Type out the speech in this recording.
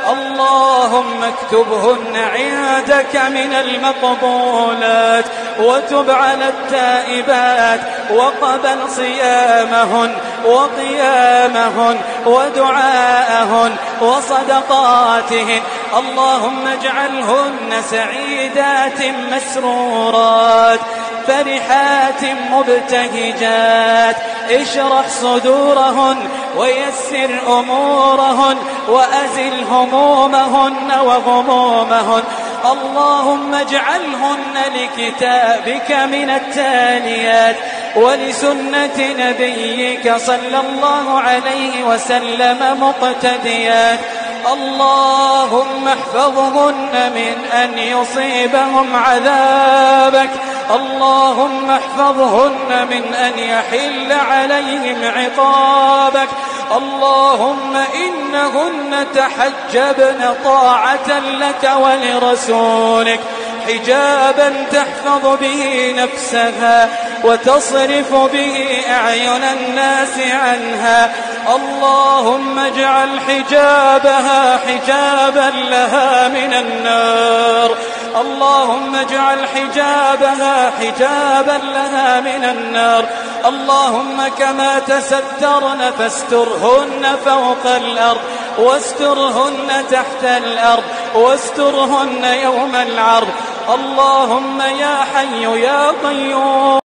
اللهم اكتبهن عندك من المقبولات وتب على التائبات وقبل صيامهن وقيامهن ودعاءهن وصدقاتهن. اللهم اجعلهن سعيدات مسرورات. فرحات مبتهجات. اشرح صدورهن ويسر أمورهن وأزل همومهن وغمومهن. اللهم اجعلهن لكتابك من التاليات ولسنة نبيك صلى الله عليه وسلم مقتديات. اللهم احفظهن من أن يصيبهم عذابك. اللهم احفظهن من أن يحل عليهم عقابك. اللهم إنهن تحجبن طاعة لك ولرسولك. حجابا تحفظ به نفسها وتصرف به أعين الناس عنها. اللهم اجعل حجابها حجابا لها من النار. اللهم اجعل حجابها حجابا لها من النار. اللهم كما تسترن فاسترهن فوق الأرض واسترهن تحت الأرض واسترهن يوم العرض. اللهم يا حي يا قيوم.